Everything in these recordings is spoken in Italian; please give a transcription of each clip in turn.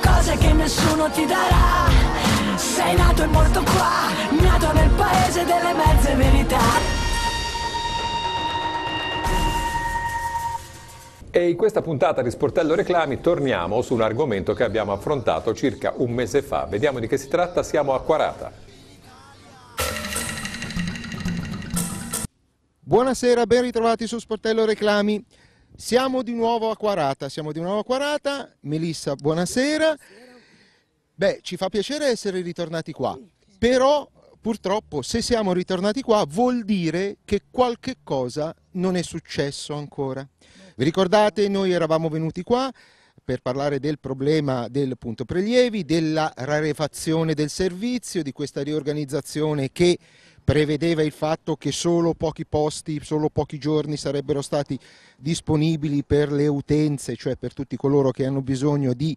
cose che nessuno ti darà. Sei nato e morto qua, nato nel paese delle mezze verità. E in questa puntata di Sportello Reclami torniamo su un argomento che abbiamo affrontato circa un mese fa. Vediamo di che si tratta, siamo a Quarata. Buonasera, ben ritrovati su Sportello Reclami. Siamo di nuovo a Quarata, siamo di nuovo a Quarata. Melissa, buonasera. Beh, ci fa piacere essere ritornati qua, però purtroppo se siamo ritornati qua vuol dire che qualche cosa non è successo ancora. Vi ricordate, noi eravamo venuti qua per parlare del problema del punto prelievi, della rarefazione del servizio, di questa riorganizzazione che prevedeva il fatto che solo pochi posti, solo pochi giorni sarebbero stati disponibili per le utenze, cioè per tutti coloro che hanno bisogno di,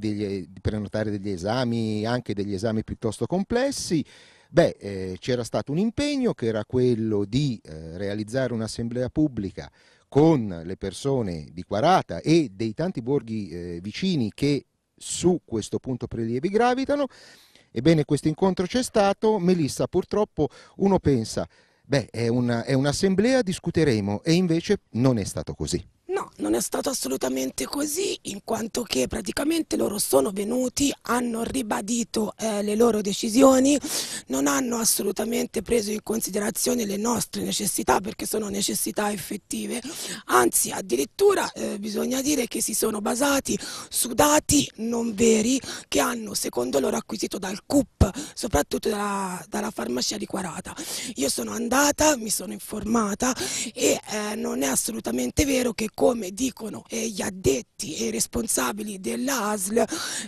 degli, di prenotare degli esami, anche degli esami piuttosto complessi. Beh, eh, c'era stato un impegno che era quello di eh, realizzare un'assemblea pubblica con le persone di Quarata e dei tanti borghi eh, vicini che su questo punto prelievi gravitano. Ebbene, questo incontro c'è stato. Melissa, purtroppo uno pensa, beh, è, una, è un'assemblea, discuteremo, e invece non è stato così. No, non è stato assolutamente così, in quanto che praticamente loro sono venuti, hanno ribadito eh, le loro decisioni, non hanno assolutamente preso in considerazione le nostre necessità perché sono necessità effettive, anzi addirittura eh, bisogna dire che si sono basati su dati non veri che hanno secondo loro acquisito dal CUP, soprattutto dalla, dalla farmacia di Quarata. Io sono andata, mi sono informata e eh, non è assolutamente vero che come dicono eh, gli addetti e i responsabili dell'ASL,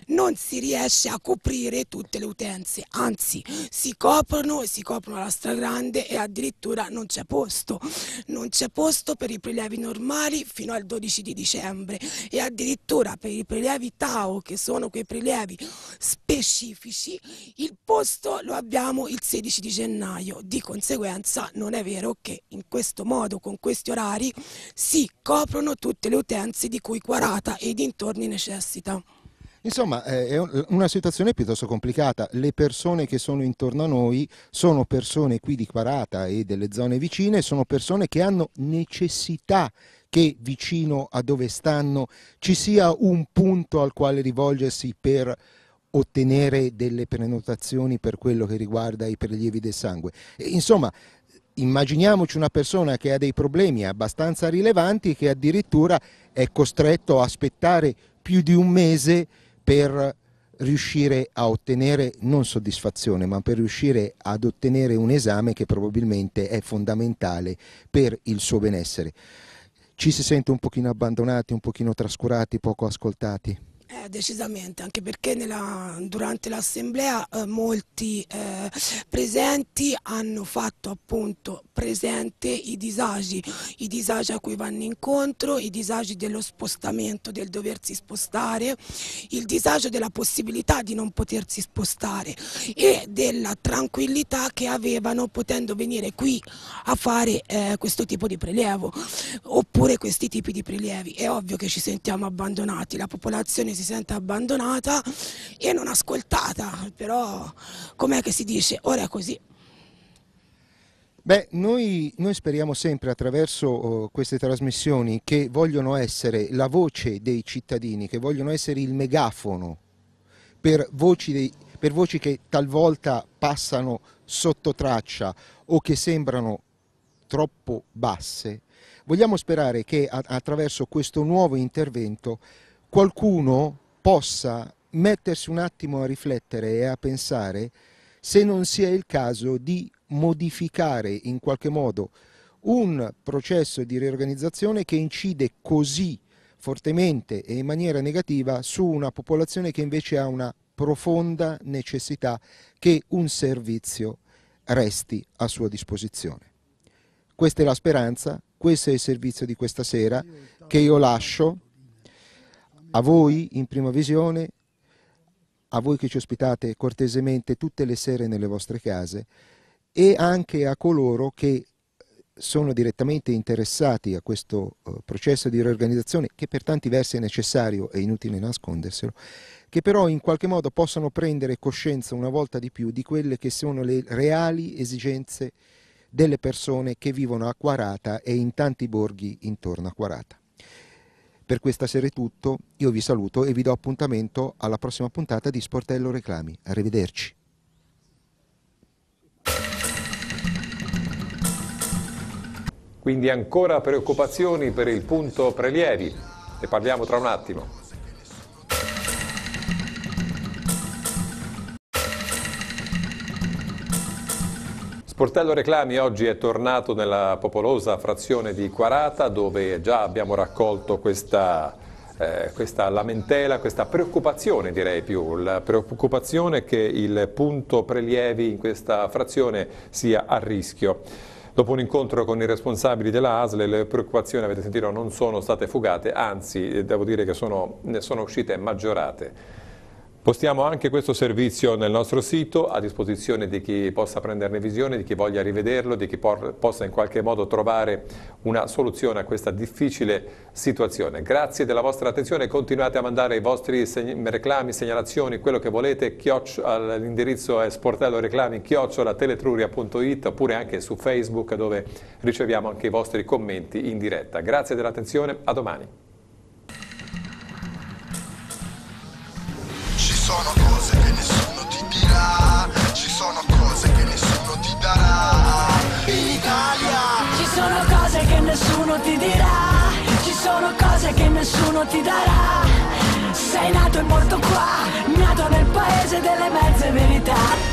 non si riesce a coprire tutte le utenze, anzi si coprono e si coprono alla stragrande e addirittura non c'è posto, non c'è posto per i prelievi normali fino al 12 di dicembre e addirittura per i prelievi TAO che sono quei prelievi specifici il posto lo abbiamo il 16 di gennaio, di conseguenza non è vero che in questo modo con questi orari si coprono sono tutte le utenze di cui Quarata e i dintorni necessita. Insomma, eh, è una situazione piuttosto complicata. Le persone che sono intorno a noi sono persone qui di Quarata e delle zone vicine, sono persone che hanno necessità che vicino a dove stanno ci sia un punto al quale rivolgersi per ottenere delle prenotazioni per quello che riguarda i prelievi del sangue. Insomma, immaginiamoci una persona che ha dei problemi abbastanza rilevanti che addirittura è costretto a aspettare più di un mese per riuscire a ottenere non soddisfazione, ma per riuscire ad ottenere un esame che probabilmente è fondamentale per il suo benessere. Ci si sente un pochino abbandonati, un pochino trascurati, poco ascoltati. Eh, decisamente, anche perché nella, durante l'assemblea eh, molti eh, presenti hanno fatto appunto presente i disagi, i disagi a cui vanno incontro, i disagi dello spostamento, del doversi spostare, il disagio della possibilità di non potersi spostare e della tranquillità che avevano potendo venire qui a fare eh, questo tipo di prelievo oppure questi tipi di prelievi. È ovvio che ci sentiamo abbandonati, la popolazione si sente abbandonata e non ascoltata, però com'è che si dice? Ora è così. Beh, noi, noi, speriamo sempre attraverso uh, queste trasmissioni che vogliono essere la voce dei cittadini, che vogliono essere il megafono per voci, dei, per voci che talvolta passano sotto traccia o che sembrano troppo basse. Vogliamo sperare che attraverso questo nuovo intervento qualcuno possa mettersi un attimo a riflettere e a pensare se non sia il caso di modificare in qualche modo un processo di riorganizzazione che incide così fortemente e in maniera negativa su una popolazione che invece ha una profonda necessità che un servizio resti a sua disposizione. Questa è la speranza, questo è il servizio di questa sera che io lascio a voi in prima visione, a voi che ci ospitate cortesemente tutte le sere nelle vostre case e anche a coloro che sono direttamente interessati a questo uh, processo di riorganizzazione che per tanti versi è necessario e inutile nasconderselo, che però in qualche modo possano prendere coscienza una volta di più di quelle che sono le reali esigenze delle persone che vivono a Quarata e in tanti borghi intorno a Quarata. Per questa sera è tutto, io vi saluto e vi do appuntamento alla prossima puntata di Sportello Reclami. Arrivederci. Quindi ancora preoccupazioni per il punto prelievi, ne parliamo tra un attimo. Sportello Reclami oggi è tornato nella popolosa frazione di Quarata dove già abbiamo raccolto questa, eh, questa lamentela, questa preoccupazione direi più, la preoccupazione che il punto prelievi in questa frazione sia a rischio. Dopo un incontro con i responsabili della ASL le preoccupazioni, avete sentito, non sono state fugate, anzi devo dire che sono, ne sono uscite maggiorate. Postiamo anche questo servizio nel nostro sito a disposizione di chi possa prenderne visione, di chi voglia rivederlo, di chi possa in qualche modo trovare una soluzione a questa difficile situazione. Grazie della vostra attenzione, continuate a mandare i vostri reclami, segnalazioni, quello che volete, l'indirizzo è sportelloreclami chiocciolateletruri.it oppure anche su Facebook dove riceviamo anche i vostri commenti in diretta. Grazie dell'attenzione, a domani. sono cose che nessuno ti dirà, ci sono cose che nessuno ti darà. In Italia ci sono cose che nessuno ti dirà, ci sono cose che nessuno ti darà. Sei nato e morto qua, nato nel paese delle mezze verità.